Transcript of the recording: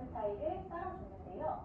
넥타이를 깔아주는데요.